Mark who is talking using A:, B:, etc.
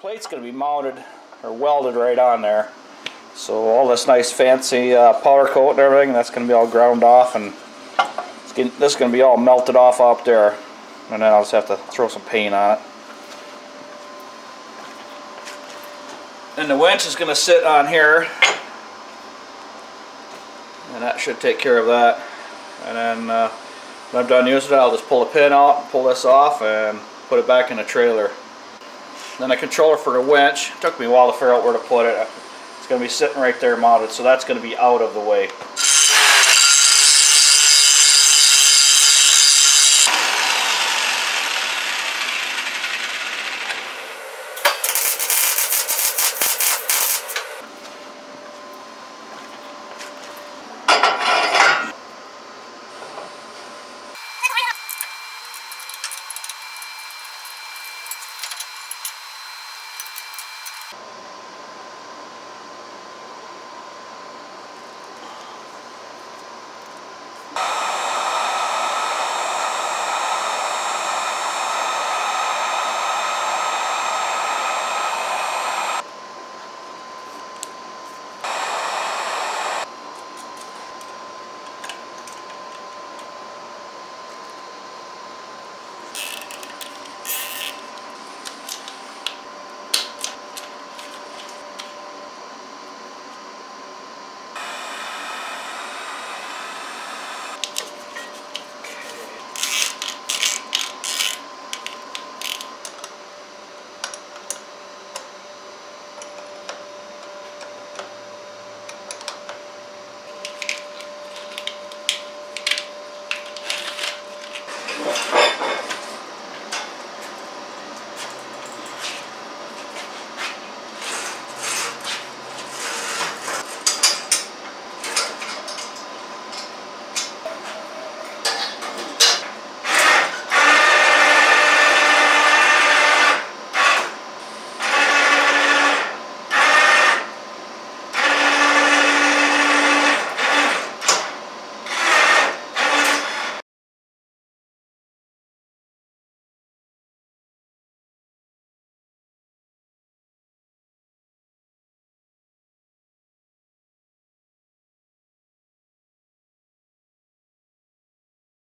A: plate's going to be mounted or welded right on there. So all this nice fancy uh, powder coat and everything, that's going to be all ground off and getting, this is going to be all melted off up there. And then I'll just have to throw some paint on it. And the winch is going to sit on here. And that should take care of that. And then uh, when I'm done using it, I'll just pull the pin out, pull this off, and put it back in the trailer. Then a controller for the winch. Took me a while to figure out where to put it. It's going to be sitting right there mounted, so that's going to be out of the way.